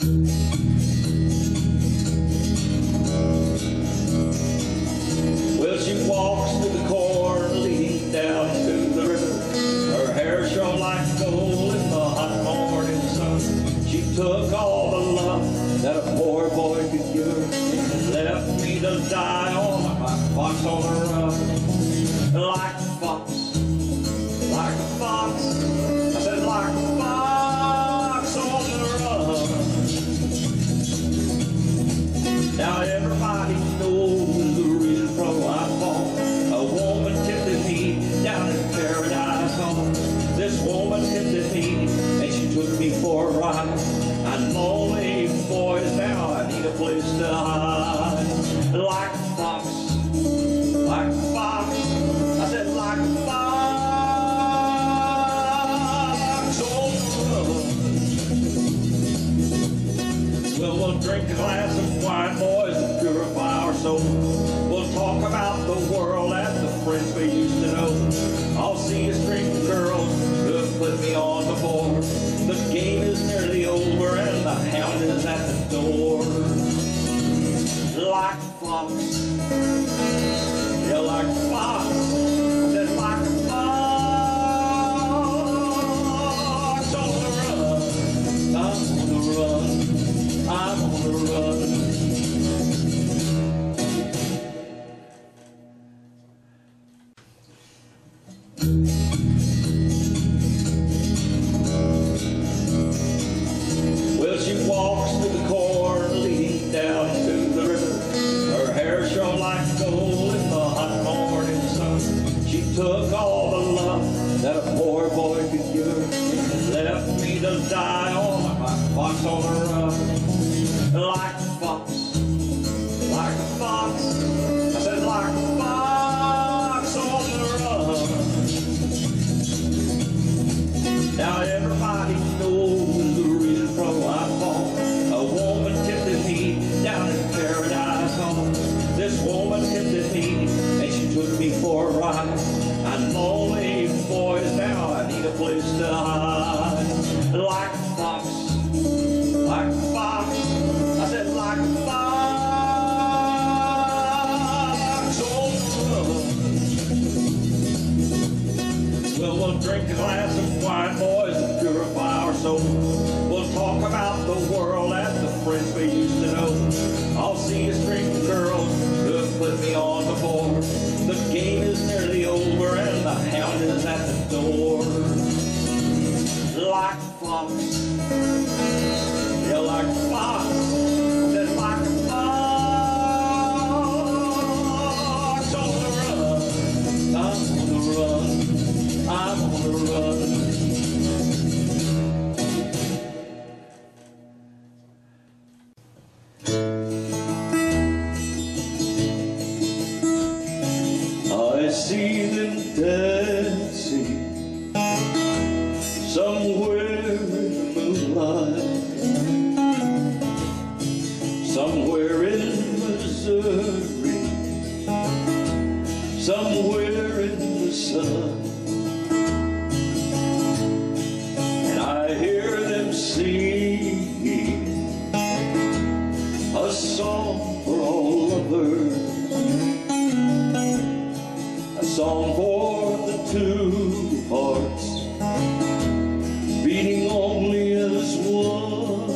Well, she walks through the corn leading down to the river. Her hair shone like gold in the hot morning sun. She took all the love that a poor boy could give and left me to die on a fox on the Now everybody knows the reason for I fall. A woman tempted me down in Paradise Hall. This woman tempted me and she took me for a ride. I'm lonely, boys, now I need a place to hide. Like a souls. We'll talk about the world and the friends we used to know. I'll see a string of girls who put me on before. The game is nearly over and the hound is at the door. Like fox, took all the love that a poor boy could give her and left me to die on my box on the run. Need a place to hide. Like a fox, like fox. I said like fox the. Well, we'll drink a glass of wine, boys, and purify our souls. We'll talk about the world and the friends we used to know. I'll see string of girls who have put me on before. The game is nearly over and the hound is at the door. Yeah, like fox, somewhere in the sun. And I hear them singing a song for all lovers, a song for the two hearts beating only as one.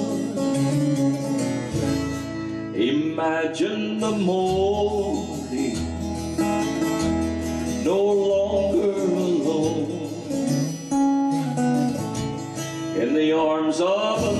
Imagine the morning no longer alone. In the arms of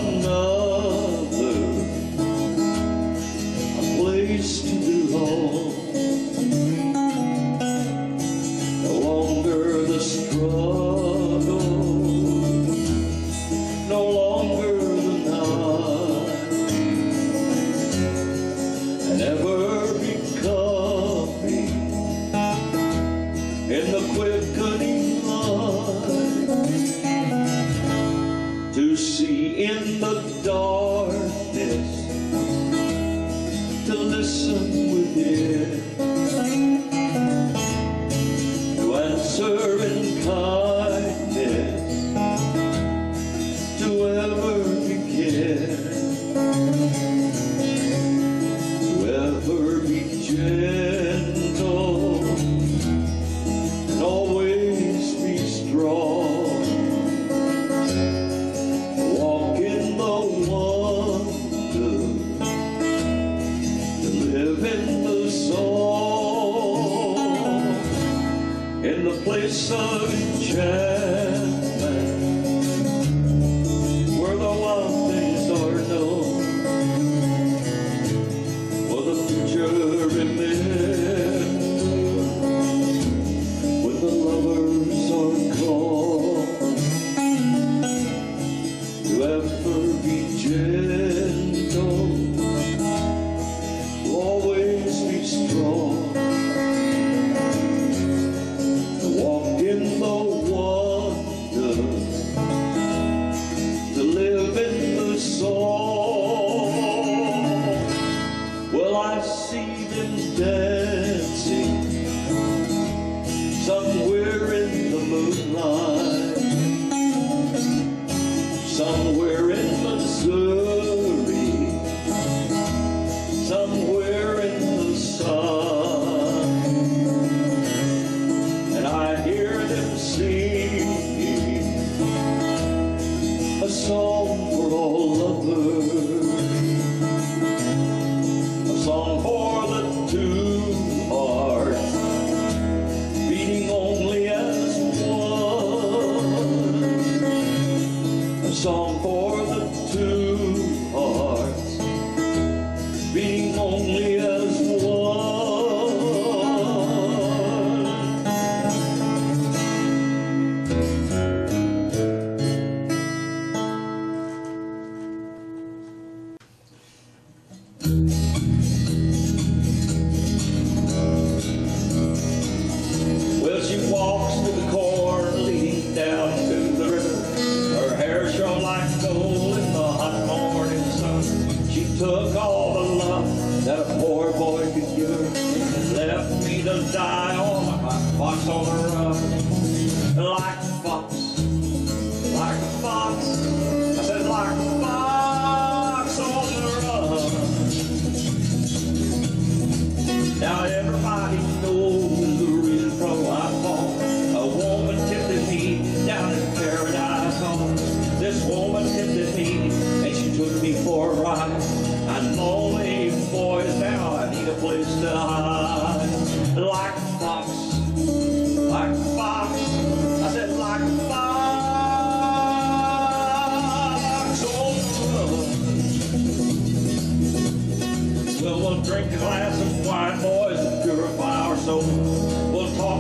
always be strong. Walk in the wonder, live in the song, in the place of change. somewhere in Minnesota. poor boy could cure. Left me to die on a fox on the run. Like a fox, like a fox. I said like a fox on the run. Now every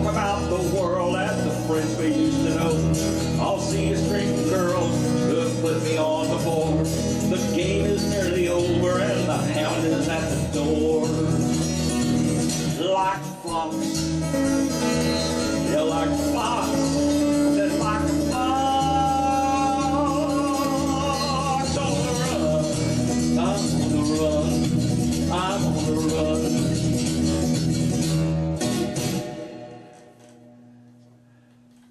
talk about the world and the friends we used to know. I'll see you straight girls who put me on the before. The game is nearly over and the hound is at the door. Like flocks.